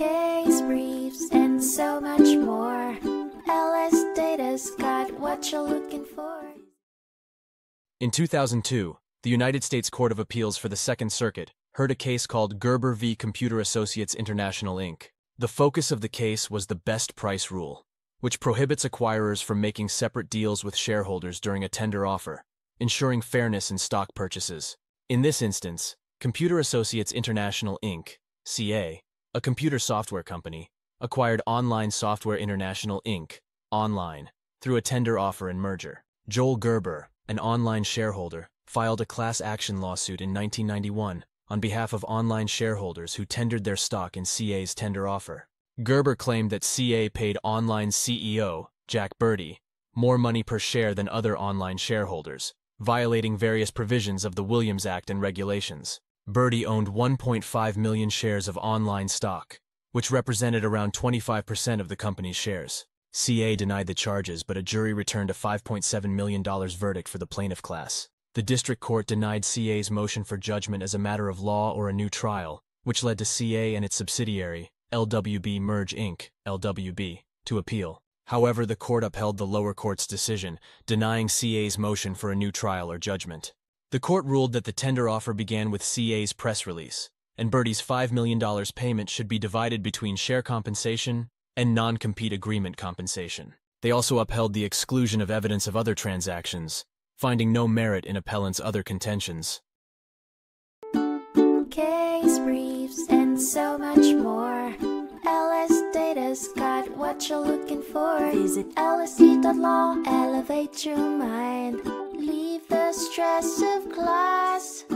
case briefs, and so much more. LS Data's got what you're looking for. In 2002, the United States Court of Appeals for the Second Circuit heard a case called Gerber v. Computer Associates International Inc. The focus of the case was the best price rule, which prohibits acquirers from making separate deals with shareholders during a tender offer, ensuring fairness in stock purchases. In this instance, Computer Associates International Inc., CA, a computer software company, acquired On-Line Software International Inc., On-Line, through a tender offer and merger. Joel Gerber, an On-Line shareholder, filed a class action lawsuit in 1991 on behalf of On-Line shareholders who tendered their stock in CA's tender offer. Gerber claimed that CA paid On-Line CEO, Jack Berdy, more money per share than other On-Line shareholders, violating various provisions of the Williams Act and regulations. Berdy owned 1.5 million shares of On-Line stock, which represented around 25% of the company's shares. CA denied the charges, but a jury returned a $5.7 million verdict for the plaintiff class. The district court denied CA's motion for judgment as a matter of law or a new trial, which led to CA and its subsidiary, LWB Merge Inc., LWB, to appeal. However, the court upheld the lower court's decision, denying CA's motion for a new trial or judgment. The court ruled that the tender offer began with CA's press release, and Berdy's $5 million payment should be divided between share compensation and non-compete agreement compensation. They also upheld the exclusion of evidence of other transactions, finding no merit in appellant's other contentions. Case briefs, and so much more. LS Data's got what you're looking for. Visit lsd.law, elevate your mind. Stress of class.